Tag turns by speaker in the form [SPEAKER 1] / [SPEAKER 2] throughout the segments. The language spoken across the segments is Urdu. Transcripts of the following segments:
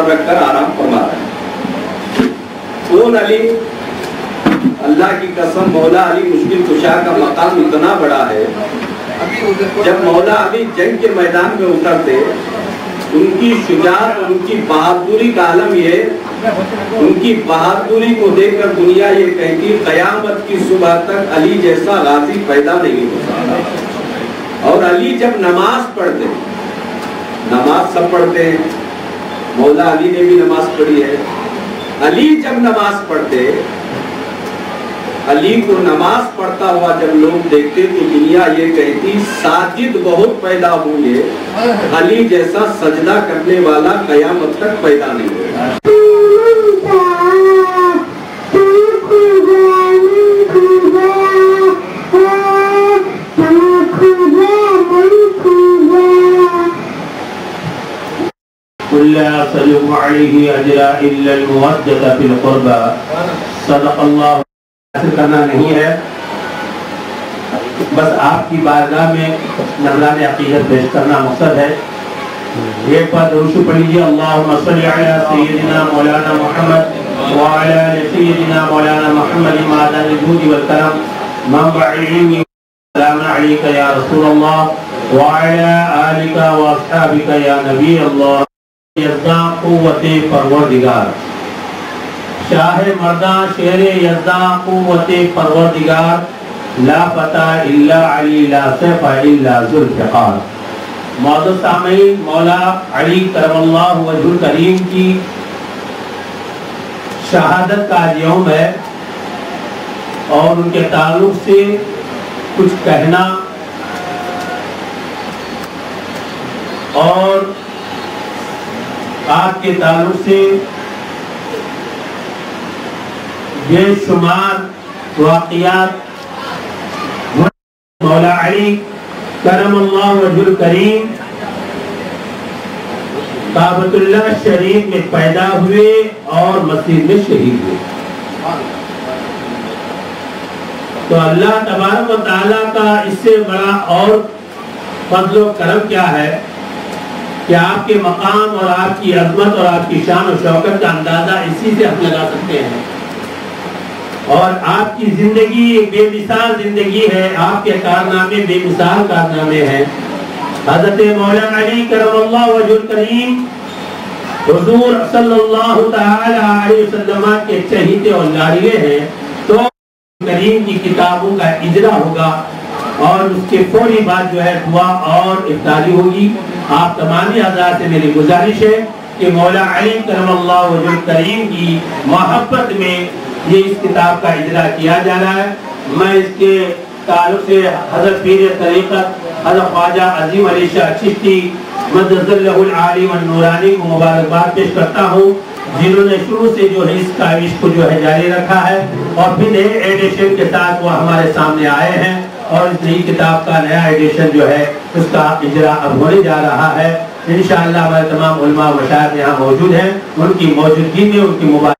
[SPEAKER 1] سر رکھ کر آرام فرما
[SPEAKER 2] رہے ہیں۔
[SPEAKER 1] کون
[SPEAKER 2] علی، اللہ کی
[SPEAKER 1] قسم،
[SPEAKER 2] مولا علی مشکل کشا
[SPEAKER 1] کا مقام اتنا
[SPEAKER 2] بڑا ہے۔
[SPEAKER 1] جب مولا علی جنگ کے میدان میں اترتے، ان کی شجاعت ان کی بہادری کا عالم یہ ان
[SPEAKER 2] کی
[SPEAKER 1] بہادری کو
[SPEAKER 2] دیکھ
[SPEAKER 1] کر دنیا
[SPEAKER 2] یہ
[SPEAKER 1] کہتی، قیامت کی
[SPEAKER 2] صبح
[SPEAKER 1] تک علی جیسا غازی پیدا نہیں ہو
[SPEAKER 2] سکتا۔ اور
[SPEAKER 1] علی جب نماز پڑھتے، نماز سب پڑھتے
[SPEAKER 2] ہیں۔
[SPEAKER 1] مولا علی نے
[SPEAKER 2] بھی نماز
[SPEAKER 1] پڑھی
[SPEAKER 2] ہے۔ علی جب نماز پڑھتے،
[SPEAKER 1] علی کو نماز پڑھتا ہوا
[SPEAKER 2] جب
[SPEAKER 1] لوگ
[SPEAKER 2] دیکھتے تو دنیا یہ
[SPEAKER 1] کہتی، ساجد بہت
[SPEAKER 2] پیدا ہوں گے۔ علی جیسا
[SPEAKER 1] سجدہ کرنے والا قیامت تک پیدا
[SPEAKER 2] نہیں ہوگا۔
[SPEAKER 3] لا أسألكم عليه أجرا إلا المودة في القربى. صدق الله حاصل کرنا نہیں ہے. بس آپ کی بارگاہ میں نظران عقیدت پیش کرنا مقصد ہے. ایک بار درشو پڑھ لیجیے اللہم صلی علی سیدنا مولانا محمد وعلی آل سیدنا مولانا محمد مادان الجود والکرم. منبع العلم السلام علیکہ یا رسول اللہ وعلی آلکہ واصحابکہ یا نبی اللہ. یزداں قوت پروردگار۔ شاہ مرداں شیر یزداں قوت پروردگار، لا فتح الا علی، لا سیف الا ذوالفقار معزز سامعین، مولا علی کرم اللہ وجہ الکریم کی شہادت کا آج یوم ہے۔ اور ان کے تعلق سے کچھ کہنا۔ اور آپ کے تعلق سے بے شمار واقعات مولا علی کرم اللہ وجہ الکریم کعبۃ اللہ شریف میں پیدا ہوئے اور مسجد میں شہید ہوئے۔ تو اللہ تبارک و تعالیٰ کا اس سے بڑا اور فضل و کرم کیا ہے؟ کہ آپ کے مقام اور آپ کی عظمت اور آپ کی شان و شوکت کا اندازہ اسی سے ہم لگا سکتے ہیں۔ اور آپ کی زندگی ایک بے مثال زندگی ہے، آپ کے کارنامے بے مثال کارنامے ہیں۔ حضرت مولانا علی کرم اللہ وجہ الکریم، حضور صلی اللہ تعالی علیہ وسلم کے چہیتے اور لاڑیے ہیں۔ تو کریم کی کتابوں کا اجرا ہوگا اور اس کے فوری بعد جو ہے دعا اور افطاری ہوگی۔ آپ تمام حضرات سے میری گزارش ہے کہ مولا علی کرم اللہ وجہ الکریم کی محبت میں یہ اس کتاب کا اجرا کیا جا رہا ہے۔ میں اس کے تعلق سے حضرت پیر طریقت، حضرت خواجہ عظیم علی شاہ چشتی مدد اللہ العالی کو مبارکباد پیش کرتا ہوں، جنہوں نے شروع سے جو ہے اس کاوش کو جو ہے جاری رکھا ہے اور پھر نئے ایڈیشن کے ساتھ وہ ہمارے سامنے آئے ہیں۔ اور اس نئی کتاب کا نیا ایڈیشن جو ہے، اس کا اجرا اب ہونے جا رہا ہے۔ انشاءاللہ ہمارے تمام علماء و مشاہد یہاں موجود ہیں۔ ان کی موجودگی میں، ان کی مبارک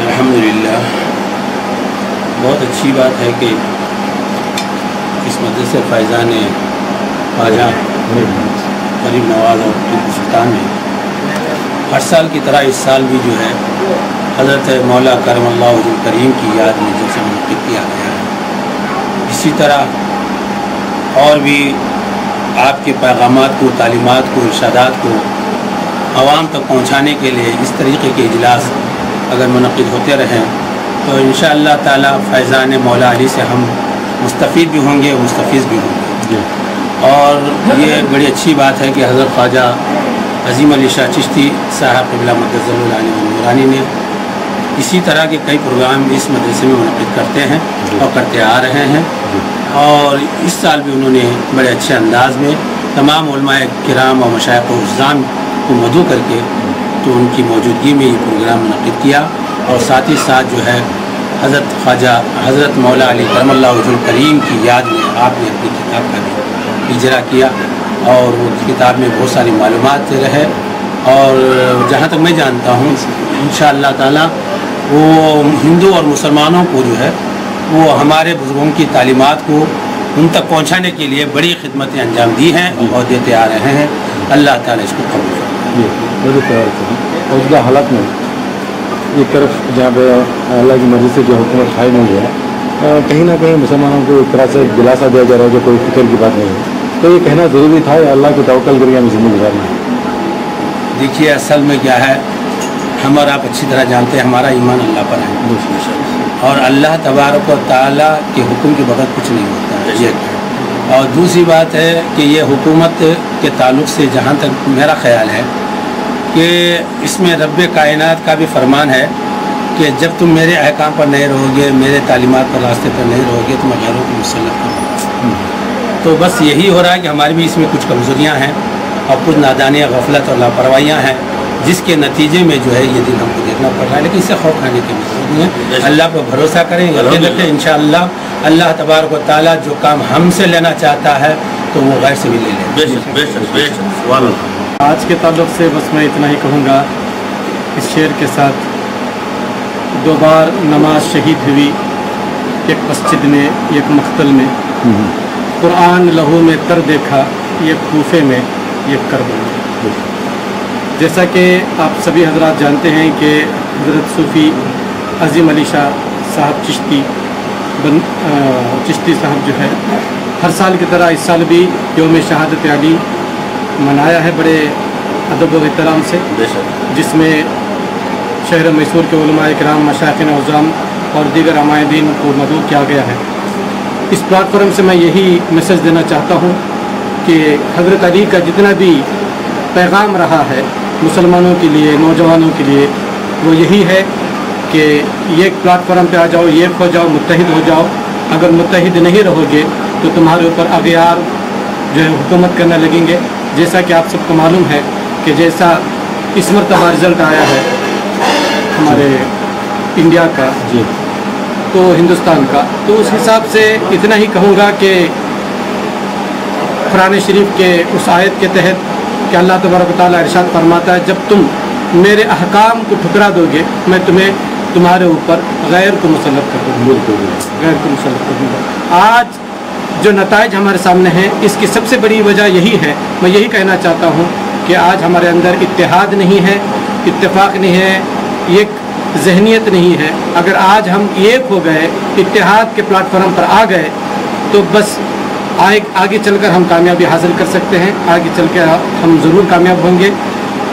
[SPEAKER 4] الحمدللہ۔ بہت اچھی بات ہے کہ اس مدرسہ سے فائزہ نے غریب نواز اور ٹیپو سلطان میں ہر سال کی طرح اس سال بھی جو ہے، حضرت مولا کرم اللہ عظم کریم کی یاد میں جیسے منعقد کیا گیا ہے۔ اسی طرح اور بھی آپ کے پیغامات کو تعلیمات کو ارشادات کو عوام تک پہنچانے کے لیے اس طریقے کے اجلاس اگر منعقد ہوتے رہیں تو انشاءاللہ تعالی فیضان مولا علی سے ہم مستفید بھی ہوں گے اور مستفیض بھی ہوں گے۔
[SPEAKER 5] جی۔
[SPEAKER 4] اور یہ بڑی اچھی بات ہے کہ حضرت خواجہ عظیم علی شاہ چشتی صاحب قبلہ مدض المورانی نے اسی طرح کے کئی پروگرام اس مدرسے میں منعقد کرتے ہیں
[SPEAKER 5] جی۔ اور
[SPEAKER 4] کرتے آ رہے ہیں۔
[SPEAKER 5] جی۔
[SPEAKER 4] اور اس سال بھی انہوں نے بڑے اچھے انداز میں تمام علماء کرام اور مشائق و اسلام کو مدعو کر کے تو ان کی موجودگی میں یہ پروگرام منعقد کیا اور ساتھ ہی ساتھ جو ہے حضرت خواجہ حضرت مولا علی کرم اللہ وجل کریم کی یاد میں آپ نے اپنی کتاب کا بھی اجرا کیا اور وہ کتاب میں بہت ساری معلومات رہے اور جہاں تک میں جانتا ہوں ان شاء اللہ تعالیٰ وہ ہندو اور مسلمانوں کو جو ہے وہ ہمارے بزرگوں کی تعلیمات کو ان تک پہنچانے کے لیے بڑی خدمتیں انجام دی ہیں اور دیتے آ رہے ہیں۔ اللہ تعالیٰ اس کو قبول
[SPEAKER 5] جی، حالت میں ایک طرف جہاں پہ اللہ کی مرضی سے جو حکومت قائم ہوئی ہے کہیں نہ کہیں مسلمانوں کو ایک طرح سے دلاسہ دیا جا رہا ہے جو کوئی فکر کی بات نہیں ہے۔ تو یہ کہنا ضروری تھا اللہ کے توکل کر کے ہمیں زندگی گزارنا ہے؟
[SPEAKER 4] دیکھیے اصل میں کیا ہے ہمارا آپ اچھی طرح جانتے ہیں ہمارا ایمان اللہ پر ہے۔
[SPEAKER 5] جی،
[SPEAKER 4] اور اللہ تبارک و تعالیٰ کے حکم کے بغیر کچھ نہیں ہوتا ہے۔ یہ۔ اور دوسری بات ہے کہ یہ حکومت کے تعلق سے جہاں تک میرا خیال ہے کہ اس میں رب کائنات کا بھی فرمان ہے کہ جب تم میرے احکام پر نہیں رہو گے، میرے تعلیمات پر راستے پر نہیں رہو گے، تو میں غیروں کو مسلط کروں تو بس یہی ہو رہا ہے کہ ہماری بھی اس میں کچھ کمزوریاں ہیں اور کچھ نادانیاں، غفلت اور لاپرواہیاں ہیں۔ جس کے نتیجے میں جو ہے یہ دن ہم کو دیکھنا پڑ رہا ہے لیکن اسے خوف کھانے کی ضرورت نہیں ہے اللہ پر بھروسہ کریں یقین رکھیں انشاءاللہ اللہ تبارک و تعالیٰ جو کام ہم سے لینا چاہتا ہے تو وہ غیر سے بھی لے لیں
[SPEAKER 6] آج کے تعلق سے بس میں اتنا ہی کہوں گا اس شعر کے ساتھ دو بار نماز شہید ہوئی ایک مسجد میں ایک مختل میں۔ قرآن لہو میں کر دیکھا یہ کوفے میں یہ کر دوں جیسا کہ آپ سبھی حضرات جانتے ہیں کہ حضرت صوفی عظیم علی شاہ صاحب چشتی بن چشتی صاحب جو ہے ہر سال کی طرح اس سال بھی یوم شہادت علی منایا ہے بڑے ادب و احترام سے جس میں شہر میسور کے علماء اکرام مشاق عظام اور دیگر عمائدین کو مدعو کیا گیا ہے۔ اس پلیٹ فارم سے میں یہی میسج دینا چاہتا ہوں کہ حضرت علی کا جتنا بھی پیغام رہا ہے مسلمانوں کے لیے نوجوانوں کے لیے وہ یہی ہے کہ یہ پلیٹ فارم پہ آ جاؤ یہ ہو جاؤ متحد ہو جاؤ۔ اگر متحد نہیں رہو گے تو تمہارے اوپر اغیار جو ہے حکومت کرنے لگیں گے۔ جیسا کہ آپ سب کو معلوم ہے کہ جیسا اس مرتبہ رزلٹ آیا ہے ہمارے انڈیا کا
[SPEAKER 5] جی۔
[SPEAKER 6] تو ہندوستان کا۔ تو اس حساب سے اتنا ہی کہوں گا کہ قرآن شریف کے اس آیت کے تحت کہ اللہ تبارک تعالیٰ ارشاد فرماتا ہے جب تم میرے احکام کو ٹھکرا دو گے میں تمہیں تمہارے اوپر غیر کو مسلط کر دوں غیر کو مسلط کر دوں گا۔ آج جو نتائج ہمارے سامنے ہیں اس کی سب سے بڑی وجہ یہی ہے۔ میں یہی کہنا چاہتا ہوں کہ آج ہمارے اندر اتحاد نہیں ہے اتفاق نہیں ہے ایک ذہنیت نہیں ہے۔ اگر آج ہم ایک ہو گئے اتحاد کے پلیٹ فارم پر آ گئے تو بس آگے چل کر ہم کامیابی حاصل کر سکتے ہیں۔ آگے چل کے ہم ضرور کامیاب ہوں گے۔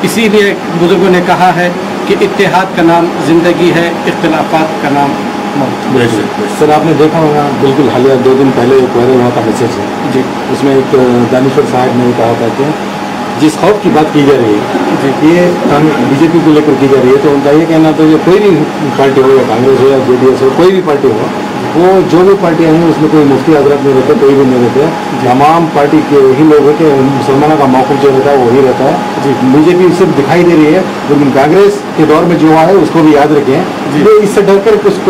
[SPEAKER 6] اسی لیے بزرگوں نے کہا ہے کہ اتحاد کا نام زندگی ہے اختلافات کا نام
[SPEAKER 5] موت۔
[SPEAKER 2] سر آپ
[SPEAKER 5] نے دیکھا ہوگا بالکل حالیہ دو دن پہلے ایک وائرل ہوا تھا میسج۔ ہے
[SPEAKER 6] جی۔
[SPEAKER 5] اس میں ایک دانشور صاحب نے کہا تھا کہ جس خوف کی بات کی جا رہی ہے
[SPEAKER 6] جی۔
[SPEAKER 5] یہ بی جے پی کو لے کر کی جا رہی ہے۔ تو ان کا یہ کہنا تھا کہ کوئی بھی پارٹی ہو یا کانگریس ہو یا جے ڈی ایس ہو کوئی بھی پارٹی ہو وہ جو بھی پارٹیاں ہیں اس میں کوئی مفتی حضرت نہیں رہتے کوئی بھی نہیں رہتے جی۔ تمام پارٹی کے ہی لوگ ہوتے ہیں مسلمانوں کا موقف جو رہتا ہے وہی رہتا ہے۔
[SPEAKER 6] جی۔
[SPEAKER 5] بی جے پی صرف دکھائی دے رہی ہے لیکن کانگریس کے دور میں جو ہے اس کو بھی یاد رکھیں۔
[SPEAKER 6] جی۔
[SPEAKER 5] اس سے ڈر کر کچھ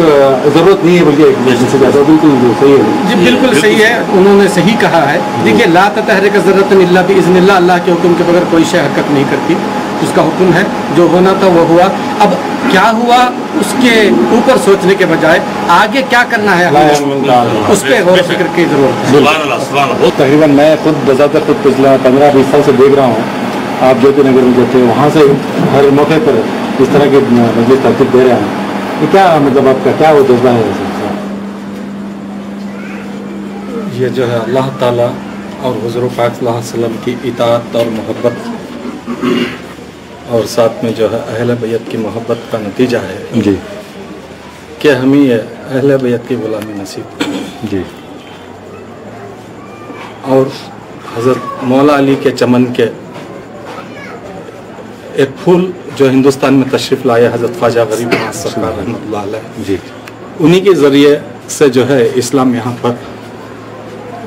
[SPEAKER 5] ضرورت نہیں ہے بلکہ ایک سے زیادہ بالکل صحیح ہے۔
[SPEAKER 6] جی بالکل صحیح ہے۔ انہوں نے صحیح کہا ہے۔ دیکھیے لا تحرک ضرورت اللہ بھی اس اللہ اللہ کے حکم کے بغیر کوئی شے حرکت نہیں کرتی۔ اس کا حکم ہے جو ہونا تھا وہ ہوا۔ اب کیا ہوا؟ اس کے اوپر سوچنے کے بجائے آگے کیا کرنا ہے؟ اس پہ غور فکر کی ضرورت
[SPEAKER 2] ہے۔
[SPEAKER 5] تقریباً میں خود بذات خود پچھلا پندرہ بیس سال سے دیکھ رہا ہوں۔ آپ جو نگر میں جاتے ہیں وہاں سے ہر موقع پر اس طرح کے مجلس ترتیب دے رہے ہیں۔ یہ کیا مطلب آپ کا کیا وہ جذبہ ہے؟
[SPEAKER 7] یہ جو ہے اللہ تعالیٰ اور حضور پاک صلی اللہ علیہ وسلم کی اطاعت اور محبت۔ اور ساتھ میں جو ہے اہل بیت کی محبت کا نتیجہ ہے۔ جی۔ کہ ہمیں یہ اہل بیت کی غلامی نصیب
[SPEAKER 5] جی۔
[SPEAKER 7] اور حضرت مولا علی کے چمن کے ایک پھول جو ہندوستان میں تشریف لائے حضرت خواجہ غریب رحمۃ اللہ علیہ۔
[SPEAKER 5] جی۔
[SPEAKER 7] انہی کے ذریعے سے جو ہے اسلام یہاں پر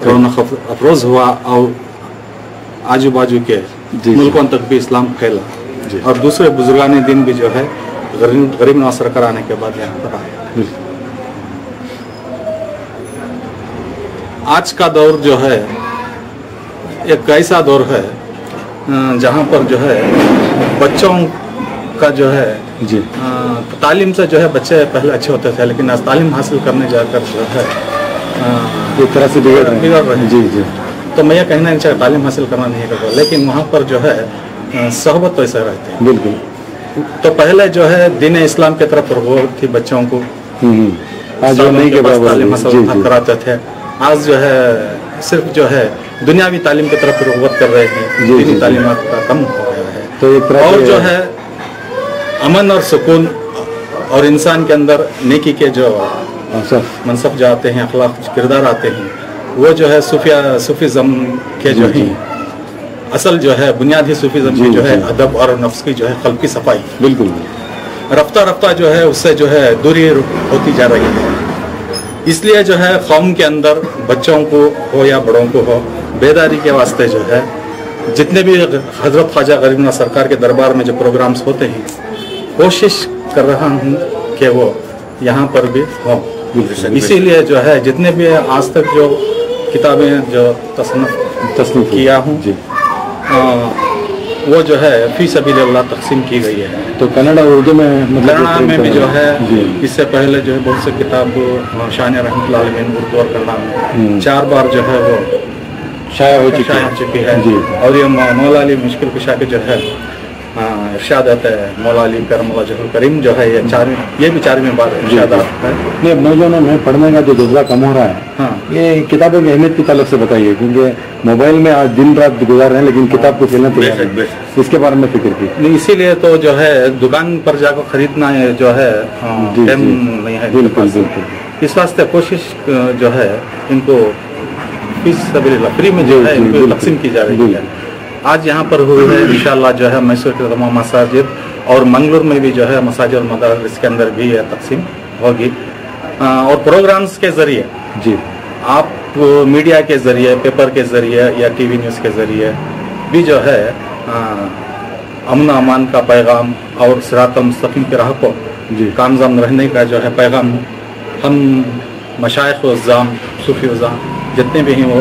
[SPEAKER 7] رونق افروز ہوا اور آجو باجو کے جی،
[SPEAKER 5] جی۔ ملکوں
[SPEAKER 7] تک بھی اسلام پھیلا۔
[SPEAKER 5] جی۔
[SPEAKER 7] اور دوسرے بزرگان دن بھی جو ہے غریب ناصر کرانے کے بعد یہاں پر آئے۔
[SPEAKER 5] جی۔
[SPEAKER 7] آج کا دور جو ہے ایک ایسا دور ہے جہاں پر جو ہے بچوں کا جو ہے
[SPEAKER 5] جی۔
[SPEAKER 7] تعلیم سے جو ہے بچے پہلے اچھے ہوتے تھے لیکن آج تعلیم حاصل کرنے جا کر جو ہے ایک طرح سے بگڑ رہے ہیں۔ جی
[SPEAKER 5] جی۔
[SPEAKER 7] تو میں یہ کہنا چاہیے تعلیم حاصل کرنا نہیں کرتا۔ لیکن وہاں پر جو ہے صحبت پیسہ رہتے ہیں۔
[SPEAKER 5] بالکل۔
[SPEAKER 7] تو پہلے جو ہے دین اسلام کی طرف تھی بچوں کو۔
[SPEAKER 5] تعلیم
[SPEAKER 7] کراتے تھے۔ آج جو ہے صرف جو ہے دنیاوی تعلیم کی طرف رغبت کر رہے ہیں۔ دینی تعلیمات کا کم ہو رہا ہے۔
[SPEAKER 5] تو اور جو
[SPEAKER 7] ہے امن اور سکون اور انسان کے اندر نیکی کے جو منصب جو آتے ہیں اخلاق کردار آتے ہیں وہ جو ہے صوفیہ زم کے جو ہیں۔ اصل جو ہے بنیادی صوفیزم کی جو ہے ادب اور نفس کی جو ہے قلب کی صفائی۔
[SPEAKER 5] بالکل۔
[SPEAKER 7] رفتہ رفتہ جو ہے اس سے جو ہے دوری ہوتی جا رہی ہے۔ اس لیے جو ہے قوم کے اندر بچوں کو ہو یا بڑوں کو ہو بیداری کے واسطے جو ہے جتنے بھی حضرت خواجہ غریبنا سرکار کے دربار میں جو پروگرامز ہوتے ہیں کوشش کر رہا ہوں کہ وہ یہاں پر بھی ہوں۔
[SPEAKER 5] اسی
[SPEAKER 7] لیے جو ہے جتنے بھی آج تک جو کتابیں جو تصنف
[SPEAKER 5] کیا
[SPEAKER 7] ہوں ہاں، وہ جو ہے فی سبیل اللہ تقسیم کی گئی ہے۔
[SPEAKER 5] تو کنڈا اردو میں مطلب کلنا میں بھی جو ہے
[SPEAKER 7] جی۔ اس سے پہلے جو ہے بہت سے کتاب شان رحمۃ العالمین اردو اور کلنا
[SPEAKER 5] میں
[SPEAKER 7] چار بار جو ہے وہ
[SPEAKER 5] شائع ہو چکی
[SPEAKER 7] ہے۔ جی۔ اور یہ مولا علی مشکل کشا کے جو ہے ہاں، ارشاد آتا ہے مولا علی کرم اللہ جہر کریم جو ہے یہ چار یہ بھی چار جی، جی۔ میں بات ارشاد آتا ہے۔
[SPEAKER 5] یہ نوجوانوں میں پڑھنے کا جو جذبہ کم ہو رہا ہے
[SPEAKER 7] ہاں۔
[SPEAKER 5] یہ کتابوں کی اہمیت کی تعلق سے بتائیے کیونکہ موبائل میں آج دن رات گزار رہے ہیں لیکن کتاب کو کھیلنا تو اس کے بارے میں فکر کی۔
[SPEAKER 7] نہیں اسی لیے تو جو ہے دکان پر جا کر خریدنا ہے جو ہے ہاں، جی، بالکل بالکل۔ اس واسطے کوشش جو ہے ان کو فیس سبیل فری میں جو ہے ان کو تقسیم کی جا رہی ہے۔ آج یہاں پر ہوئے ہیں انشاءاللہ جو ہے میسور کے تمام مساجد اور منگلور میں بھی جو ہے مساجد اور اس کے اندر بھی تقسیم ہوگی۔ اور پروگرامز کے ذریعے۔
[SPEAKER 5] جی۔
[SPEAKER 7] آپ میڈیا کے ذریعے پیپر کے ذریعے یا ٹی وی نیوز کے ذریعے بھی جو ہے امن امان کا پیغام اور سرات مستقیم کے راہ کو
[SPEAKER 5] جی۔
[SPEAKER 7] کامزام رہنے کا جو ہے پیغام ہم مشائق و ازام صوفی ازام جتنے بھی ہیں وہ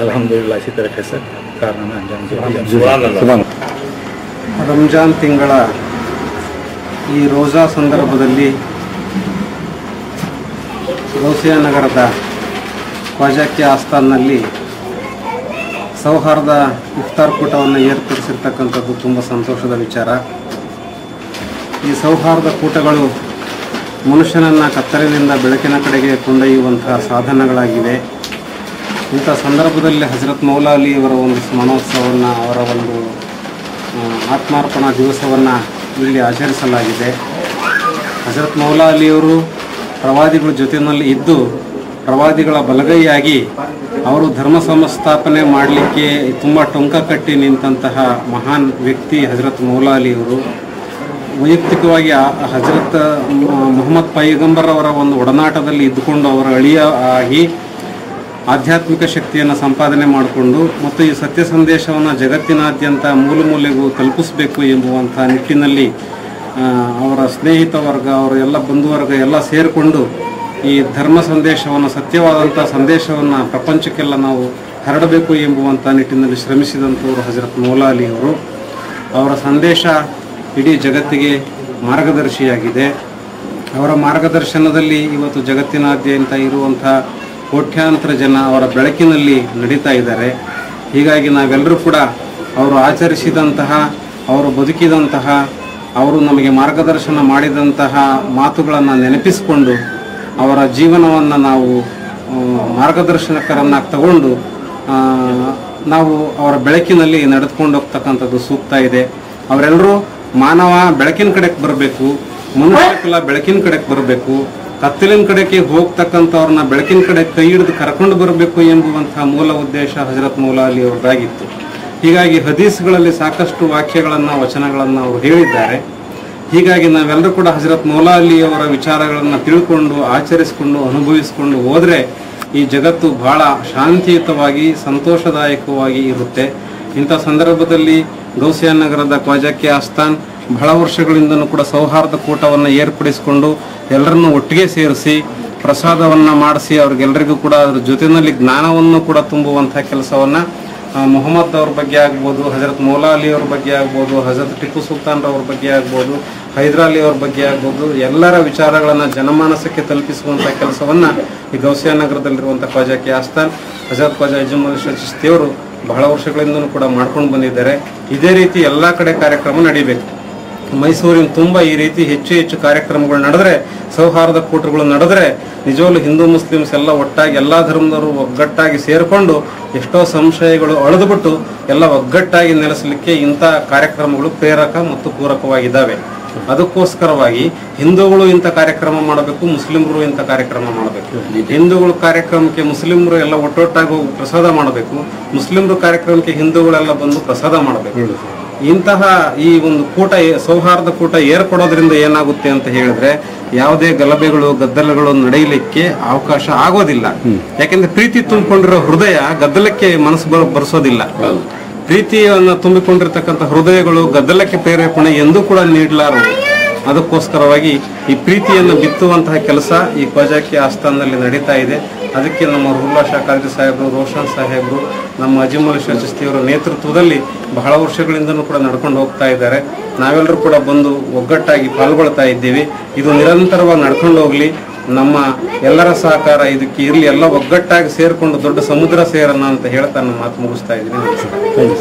[SPEAKER 7] ಅಲ್ಹಮ್ದುಲಿಲ್ಲ ಇಸಿ ತರಕ್ಕೆ ಸರ್ ಕಾರಣ ಅಂಜಾಮ್
[SPEAKER 8] ರಂಜಾನ್ ತಿಂಗಳ ಈ ರೋಜಾ ಸಂದರ್ಭದಲ್ಲಿ ರೋಸಿಯಾ ನಗರದ ಖ್ವಾಜಾಕಿ ಆಸ್ಥಾನ್ನಲ್ಲಿ ಸೌಹಾರ್ದ ಇಫ್ತಾರ್ ಕೂಟವನ್ನು ಏರ್ಪಡಿಸಿರ್ತಕ್ಕಂಥದ್ದು ತುಂಬ ಸಂತೋಷದ ವಿಚಾರ. ಈ ಸೌಹಾರ್ದ ಕೂಟಗಳು ಮನುಷ್ಯನನ್ನು ಕತ್ತಲಿನಿಂದ ಬೆಳಕಿನ ಕಡೆಗೆ ಕೊಂಡೊಯ್ಯುವಂತಹ ಸಾಧನಗಳಾಗಿವೆ. ಇಂಥ ಸಂದರ್ಭದಲ್ಲಿ ಹಜರತ್ ಮೌಲಾಲಿ ಅವರ ಒಂದು ಸ್ಮರಣೋತ್ಸವವನ್ನು, ಅವರ ಒಂದು ಆತ್ಮಾರ್ಪಣಾ ದಿವಸವನ್ನು ಇಲ್ಲಿ ಆಚರಿಸಲಾಗಿದೆ. ಹಜರತ್ ಮೌಲಾ ಅಲಿಯವರು ಪ್ರವಾದಿಗಳ ಜೊತೆಯಲ್ಲಿ ಇದ್ದು, ಪ್ರವಾದಿಗಳ ಬಲಗೈಯಾಗಿ ಅವರು ಧರ್ಮ ಸಂಸ್ಥಾಪನೆ ಮಾಡಲಿಕ್ಕೆ ತುಂಬ ಟೊಂಕ ಕಟ್ಟಿ ನಿಂತಹ ಮಹಾನ್ ವ್ಯಕ್ತಿ ಹಜರತ್ ಮೌಲಾಲಿಯವರು ವೈಯಕ್ತಿಕವಾಗಿ ಹಜರತ್ ಮೊಹಮ್ಮದ್ ಪೈಗಂಬರ್ ಅವರ ಒಂದು ಒಡನಾಟದಲ್ಲಿ ಇದ್ದುಕೊಂಡು ಅವರ ಅಳಿಯ ಆಗಿ ಆಧ್ಯಾತ್ಮಿಕ ಶಕ್ತಿಯನ್ನು ಸಂಪಾದನೆ ಮಾಡಿಕೊಂಡು ಮತ್ತು ಈ ಸತ್ಯ ಸಂದೇಶವನ್ನು ಜಗತ್ತಿನಾದ್ಯಂತ ಮೂಲ ಮೂಲೆಗೂ ತಲುಪಿಸಬೇಕು ಎಂಬುವಂಥ ನಿಟ್ಟಿನಲ್ಲಿ ಅವರ ಸ್ನೇಹಿತ ವರ್ಗ, ಅವರ ಎಲ್ಲ ಬಂಧುವರ್ಗ ಎಲ್ಲ ಸೇರಿಕೊಂಡು ಈ ಧರ್ಮ ಸಂದೇಶವನ್ನು ಸತ್ಯವಾದಂಥ ಸಂದೇಶವನ್ನು ಪ್ರಪಂಚಕ್ಕೆಲ್ಲ ನಾವು ಹರಡಬೇಕು ಎಂಬುವಂಥ ನಿಟ್ಟಿನಲ್ಲಿ ಶ್ರಮಿಸಿದಂಥವರು ಹಜರತ್ ಮೌಲಾ ಅಲಿ ಅವರು ಅವರ ಸಂದೇಶ ಇಡೀ ಜಗತ್ತಿಗೆ ಮಾರ್ಗದರ್ಶಿಯಾಗಿದೆ. ಅವರ ಮಾರ್ಗದರ್ಶನದಲ್ಲಿ ಇವತ್ತು ಜಗತ್ತಿನಾದ್ಯಂತ ಇರುವಂಥ ಕೋಟ್ಯಾಂತರ ಜನ ಅವರ ಬೆಳಕಿನಲ್ಲಿ ನಡೀತಾ ಇದ್ದಾರೆ. ಹೀಗಾಗಿ ನಾವೆಲ್ಲರೂ ಕೂಡ ಅವರು ಆಚರಿಸಿದಂತಹ, ಅವರು ಬದುಕಿದಂತಹ, ಅವರು ನಮಗೆ ಮಾರ್ಗದರ್ಶನ ಮಾಡಿದಂತಹ ಮಾತುಗಳನ್ನು ನೆನಪಿಸಿಕೊಂಡು ಅವರ ಜೀವನವನ್ನು ನಾವು ಮಾರ್ಗದರ್ಶನಕರನ್ನಾಗಿ ತಗೊಂಡು ನಾವು ಅವರ ಬೆಳಕಿನಲ್ಲಿ ನಡೆದುಕೊಂಡು ಹೋಗ್ತಕ್ಕಂಥದ್ದು ಸೂಕ್ತ ಇದೆ. ಅವರೆಲ್ಲರೂ ಮಾನವ ಬೆಳಕಿನ ಕಡೆಗೆ ಬರಬೇಕು ಮನುಷ್ಯ ಬೆಳಕಿನ ಕಡೆಗೆ ಬರಬೇಕು, ಕತ್ತಲಿನ ಕಡೆಗೆ ಹೋಗ್ತಕ್ಕಂಥವ್ರನ್ನ ಬೆಳಕಿನ ಕಡೆ ಕೈ ಹಿಡಿದು ಕರ್ಕೊಂಡು ಬರಬೇಕು ಎಂಬುವಂತಹ ಮೂಲ ಉದ್ದೇಶ ಹಜರತ್ ಮೌಲಾ ಅಲಿ ಅವರದಾಗಿತ್ತು ಹೀಗಾಗಿ ಹದೀಸ್ಗಳಲ್ಲಿ ಸಾಕಷ್ಟು ವಾಕ್ಯಗಳನ್ನು, ವಚನಗಳನ್ನು ಅವರು ಹೇಳಿದ್ದಾರೆ. ಹೀಗಾಗಿ ನಾವೆಲ್ಲರೂ ಕೂಡ ಹಜರತ್ ಮೌಲಾ ಅಲಿ ಅವರ ವಿಚಾರಗಳನ್ನು ತಿಳ್ಕೊಂಡು, ಆಚರಿಸಿಕೊಂಡು, ಅನುಭವಿಸಿಕೊಂಡು ಹೋದರೆ ಈ ಜಗತ್ತು ಬಹಳ ಶಾಂತಿಯುತವಾಗಿ, ಸಂತೋಷದಾಯಕವಾಗಿ ಇರುತ್ತೆ. ಇಂಥ ಸಂದರ್ಭದಲ್ಲಿ ಗೌಸಿಯಾ ನಗರದ ಕ್ವಾಜಾಕಿ ಆಸ್ಥಾನ್ ಬಹಳ ವರ್ಷಗಳಿಂದನೂ ಕೂಡ ಸೌಹಾರ್ದ ಕೂಟವನ್ನು ಏರ್ಪಡಿಸಿಕೊಂಡು ಎಲ್ಲರನ್ನೂ ಒಟ್ಟಿಗೆ ಸೇರಿಸಿ ಪ್ರಸಾದವನ್ನು ಮಾಡಿಸಿ ಅವ್ರಿಗೆಲ್ಲರಿಗೂ ಕೂಡ ಅದ್ರ ಜೊತೆಯಲ್ಲಿ ಜ್ಞಾನವನ್ನು ಕೂಡ ತುಂಬುವಂಥ ಕೆಲಸವನ್ನು ಮೊಹಮ್ಮದ್ ಅವ್ರ ಬಗ್ಗೆ ಆಗ್ಬೋದು, ಹಜರತ್ ಮೌಲಾ ಅಲಿ ಅವ್ರ ಬಗ್ಗೆ ಆಗ್ಬೋದು, ಹಜರತ್ ಟಿಪ್ಪು ಸುಲ್ತಾನ್ ಅವ್ರ ಬಗ್ಗೆ ಆಗ್ಬೋದು ಹೈದರಾಲಿ ಅವ್ರ ಬಗ್ಗೆ ಆಗ್ಬೋದು, ಎಲ್ಲರ ವಿಚಾರಗಳನ್ನು ಜನಮಾನಸಕ್ಕೆ ತಲುಪಿಸುವಂಥ ಕೆಲಸವನ್ನು ಈ ಗೌಸಿಯಾ ನಗರದಲ್ಲಿರುವಂಥ ಖ್ವಾಜಾಕಿ ಆಸ್ಥಾನ್, ಹಜರತ್ ಖ್ವಾಜಾ ಅಜುಮಲ್ ಚಿಸ್ತಿಯವರು ಬಹಳ ವರ್ಷಗಳಿಂದನೂ ಕೂಡ ಮಾಡ್ಕೊಂಡು ಬಂದಿದ್ದಾರೆ. ಇದೇ ರೀತಿ ಎಲ್ಲ ಕಡೆ ಕಾರ್ಯಕ್ರಮ ನಡೀಬೇಕು. ಮೈಸೂರಿನ ತುಂಬ ಈ ರೀತಿ ಹೆಚ್ಚು ಹೆಚ್ಚು ಕಾರ್ಯಕ್ರಮಗಳು ನಡೆದ್ರೆ, ಸೌಹಾರ್ದ ಕೂಟಗಳು ನಡೆದ್ರೆ, ನಿಜವಾಗ್ಲೂ ಹಿಂದೂ ಮುಸ್ಲಿಮ್ಸ್ ಎಲ್ಲ ಒಟ್ಟಾಗಿ, ಎಲ್ಲ ಧರ್ಮದವರು ಒಗ್ಗಟ್ಟಾಗಿ ಸೇರಿಕೊಂಡು ಎಷ್ಟೋ ಸಂಶಯಗಳು ಅಳೆದುಬಿಟ್ಟು ಎಲ್ಲ ಒಗ್ಗಟ್ಟಾಗಿ ನೆಲೆಸಲಿಕ್ಕೆ ಇಂಥ ಕಾರ್ಯಕ್ರಮಗಳು ಪ್ರೇರಕ ಮತ್ತು ಪೂರಕವಾಗಿದ್ದಾವೆ. ಅದಕ್ಕೋಸ್ಕರವಾಗಿ ಹಿಂದೂಗಳು ಇಂಥ ಕಾರ್ಯಕ್ರಮ ಮಾಡಬೇಕು, ಮುಸ್ಲಿಮರು ಇಂಥ ಕಾರ್ಯಕ್ರಮ ಮಾಡಬೇಕು. ಹಿಂದೂಗಳ ಕಾರ್ಯಕ್ರಮಕ್ಕೆ ಮುಸ್ಲಿಮರು ಎಲ್ಲ ಒಟ್ಟೊಟ್ಟಾಗಿ ಹೋಗಿ ಪ್ರಸಾದ ಮಾಡಬೇಕು, ಮುಸ್ಲಿಮರು ಕಾರ್ಯಕ್ರಮಕ್ಕೆ ಹಿಂದೂಗಳೆಲ್ಲ ಬಂದು ಪ್ರಸಾದ ಮಾಡಬೇಕು. ಇಂತಹ ಈ ಒಂದು ಕೂಟ, ಸೌಹಾರ್ದ ಕೂಟ ಏರ್ಪಡೋದ್ರಿಂದ ಏನಾಗುತ್ತೆ ಅಂತ ಹೇಳಿದ್ರೆ, ಯಾವುದೇ ಗಲಭೆಗಳು, ಗದ್ದಲಗಳು ನಡೆಯಲಿಕ್ಕೆ ಅವಕಾಶ ಆಗೋದಿಲ್ಲ. ಯಾಕೆಂದ್ರೆ ಪ್ರೀತಿ ತುಂಬಿಕೊಂಡಿರೋ ಹೃದಯ ಗದ್ದಲಕ್ಕೆ ಮನಸ್ಸು ಬರ ಬರ್ಸೋದಿಲ್ಲ. ಪ್ರೀತಿಯನ್ನು ತುಂಬಿಕೊಂಡಿರ್ತಕ್ಕಂಥ ಹೃದಯಗಳು ಗದ್ದಲಕ್ಕೆ ಪ್ರೇರೇಪಣೆ ಎಂದೂ ಕೂಡ ನೀಡಲಾರವು ಅದಕ್ಕೋಸ್ಕರವಾಗಿ ಈ ಪ್ರೀತಿಯನ್ನು ಬಿತ್ತುವಂತಹ ಕೆಲಸ ಈ ಖ್ವಾಜಾಕಿ ಆಸ್ಥಾನದಲ್ಲಿ ನಡೀತಾ ಇದೆ. ಅದಕ್ಕೆ ನಮ್ಮ ರುಲ್ಲಾ ಶಾ ಖಾದ್ರಿ ಸಾಹೇಬರು, ರೋಷನ್ ಸಾಹೇಬರು, ನಮ್ಮ ಅಜಿಮಲ್ ಶಾ ಚಿಸ್ತಿಯವರ ನೇತೃತ್ವದಲ್ಲಿ ಬಹಳ ವರ್ಷಗಳಿಂದನೂ ಕೂಡ ನಡ್ಕೊಂಡು ಹೋಗ್ತಾ ಇದ್ದಾರೆ. ನಾವೆಲ್ಲರೂ ಕೂಡ ಬಂದು ಒಗ್ಗಟ್ಟಾಗಿ ಪಾಲ್ಗೊಳ್ತಾ ಇದ್ದೀವಿ. ಇದು ನಿರಂತರವಾಗಿ ನಡ್ಕೊಂಡು ಹೋಗ್ಲಿ. ನಮ್ಮ ಎಲ್ಲರ ಸಹಕಾರ ಇದಕ್ಕೆ ಇರಲಿ, ಎಲ್ಲ ಒಗ್ಗಟ್ಟಾಗಿ ಸೇರಿಕೊಂಡು ದೊಡ್ಡ ಸಮುದ್ರ ಸೇರೋಣ ಅಂತ ಹೇಳ್ತಾ ನನ್ನ ಮಾತು ಮುಗಿಸ್ತಾ ಇದ್ದೀನಿ.